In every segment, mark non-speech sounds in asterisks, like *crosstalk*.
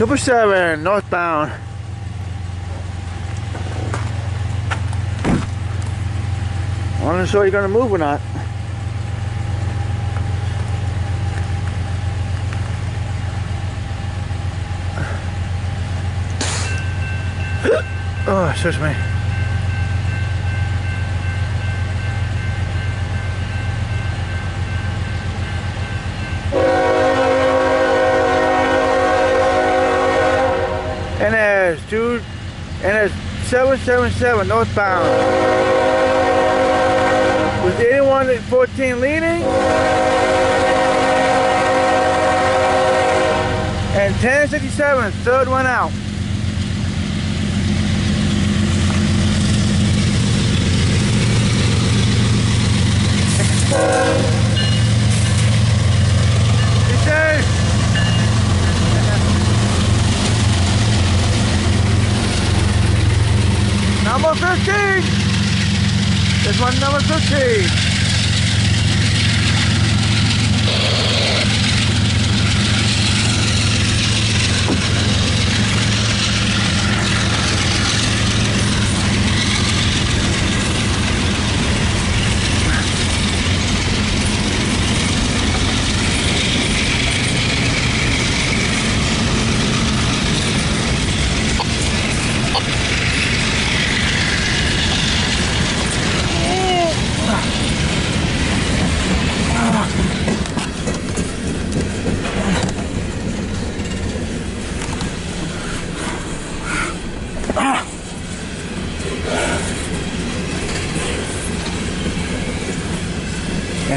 Triple seven, northbound. I wasn't sure you're gonna move or not. *gasps* oh, excuse me. And there's two, and there's 777 northbound. Was anyone at 14 leading? And 1067, third one out. Be safe. Number 15. This one number 15.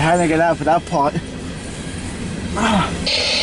Did I get out for that part? Ah.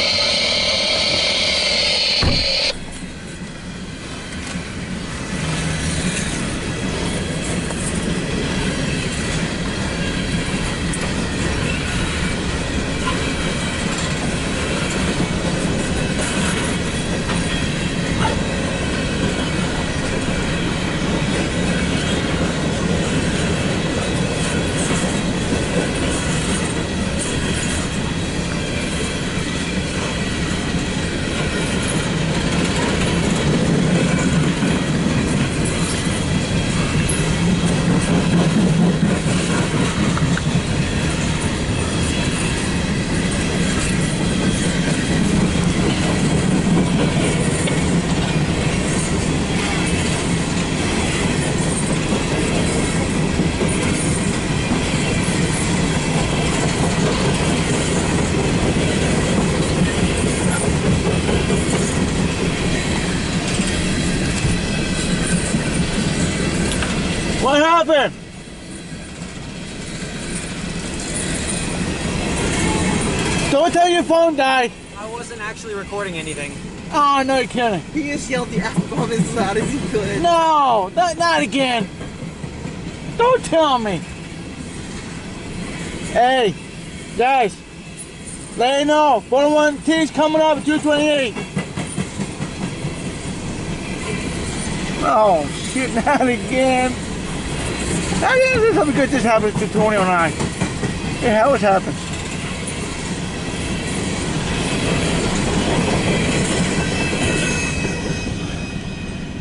What happened? Don't tell your phone died. I wasn't actually recording anything. Oh, no, you're kidding. He just yelled the F-bomb as loud as he could. No, not, not again. Don't tell me. Hey, guys, let you know, 41 T's coming up at 228. Oh, shit, *laughs* not again. I guess there's something good just happens to 209. Yeah, how it happens.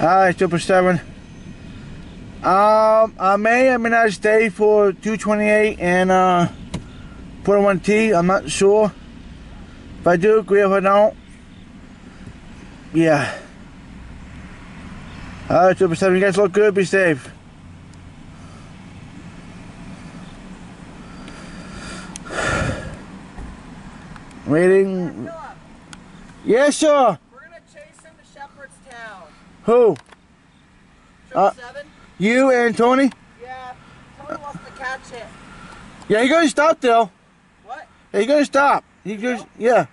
Alright, Super 7. Um, I may or may not stay for 228 and uh, 41T. I'm not sure. If I do, agree if I don't. Yeah. Alright, Super 7. You guys look good. Be safe. Waiting. Yes, sir. we're gonna chase him to Shepherdstown. Who? Uh, seven? You and Tony? Yeah. Tony wants to catch it. Yeah, you're gonna stop, though. What? Yeah, you're gonna stop. You just, yeah.